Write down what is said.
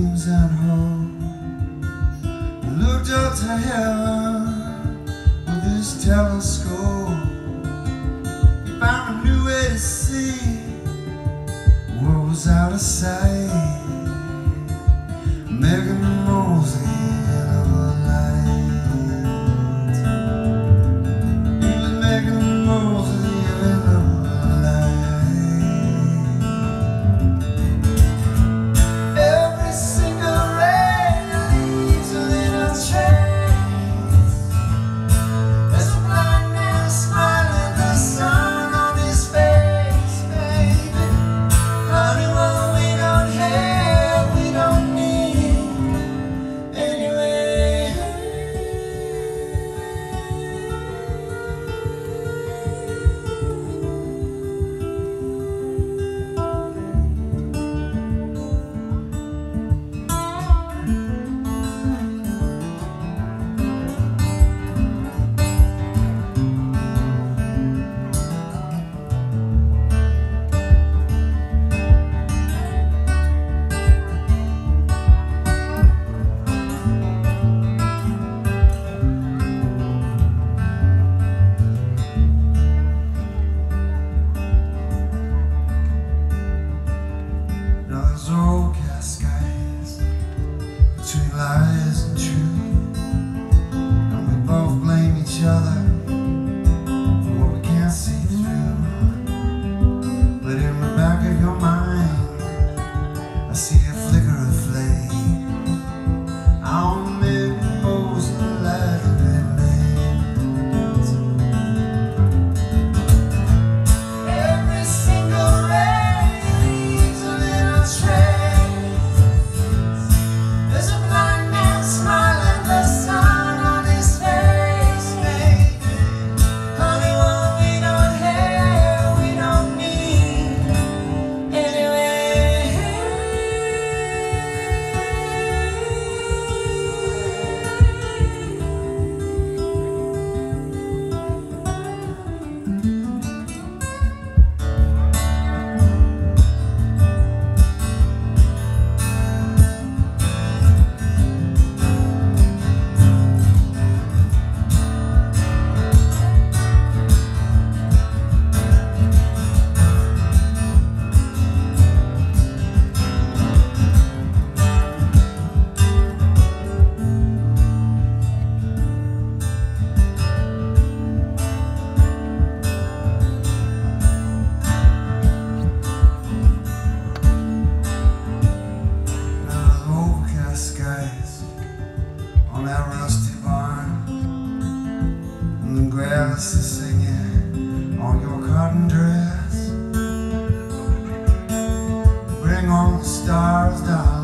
dreams and hope I looked up to heaven with this telescope. You found a new way to see what was out of sight. Making other on that rusty barn. And the grass is singing on your cotton dress. Bring on the stars, darling.